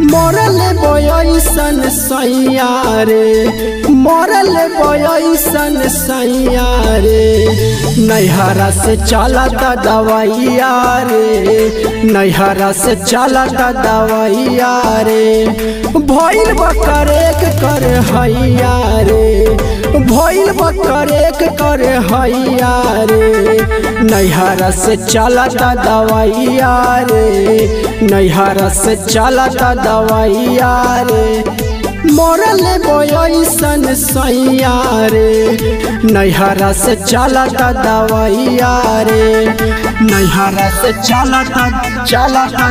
मरल बयसन सैया रे मरल बयसन सैया रे नैहरा से चलता दवाइया रे नैहरा से चलता दवाइया रे भैल बकर कर हैया रे भइल बकरेक कर हैया रे नैहरा से चलता दवाइया रे नैहरा से चलता दवाइया रे मरल बोयसन सैया रे नैहरा से चलता दवाइया रे नैहरा से चलता चलता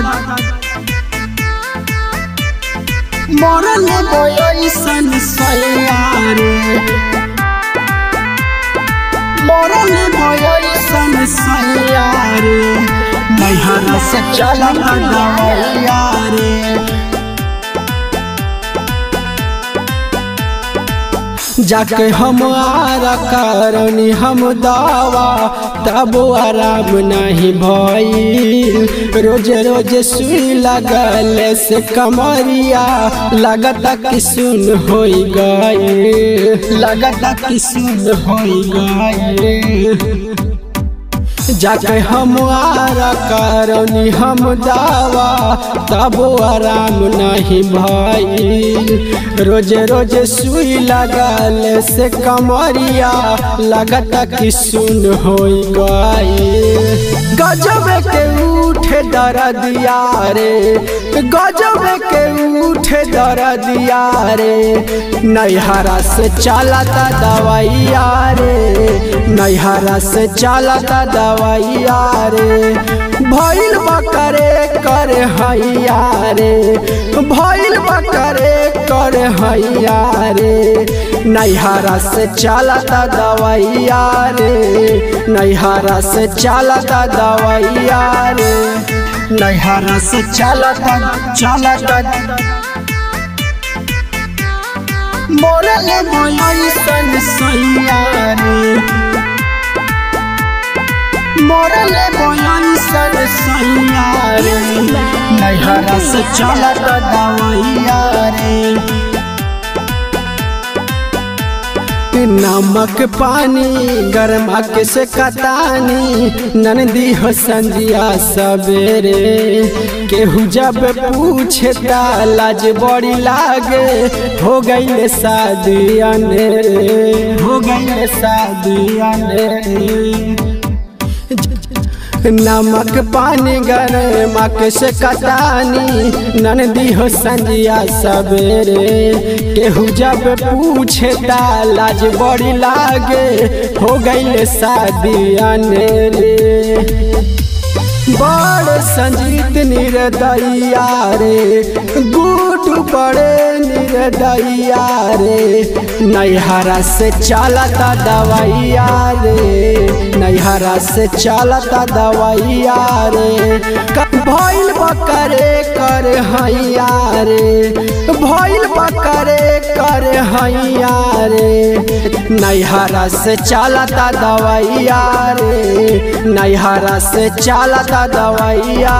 मरल बोयसन सैया रे मरल बोयसन सैया नैहर से चल रे जाके हम आरा करनी, हम दावा। तब आराम नहीं भई। रोज रोज सुई लगल से कमरिया। लगता कि सुन हो गए लगता कि सुन हो गए जाके हम आरा करनी हम दावा, तब आराम नहीं भाई। रोज रोज सुई लगल से कमरिया, लगता कि सुन हो गई। गजब के उठे दर्दिया रे, गजब के उठे दर्दिया रे, नैहरा से चलता दवाइया रे। नैहरा से चलता दवाइया रे भइल बकरे कर हैया रे भइल बकरे कर हैया रे नैहरा से चलता दवाइया रे नैहरा से चलता दवाइया रे नैहरा से चलता चलता मोरल बोयसन सैया रे मोरल बोयसन सैया रे। नैहरा से नमक पानी, गरमा के से कतानी नंदी हो संजिया सवेरे केहू जब पूछे लाज बड़ी लागे, हो गई शादी अनेरे हो गई शादी अनेरे नमक पानी, गरमा के से कतानी। ननदी हो संजिया सवेरे केहू जब पूछे लाज बड़ी लागे। हो गई शादी अनेरे। बड़ संजीत निर्दया रे गुट बड़े निर्दया रे नैहरा से चलता दवाइया रे नैहरा से चलता दवाइया रे भइल बकरे कर हैया रे। भइल बकरे कर हैया रे। नैहरा से चलता दवाइया रे नैहरा से चलता दवाइया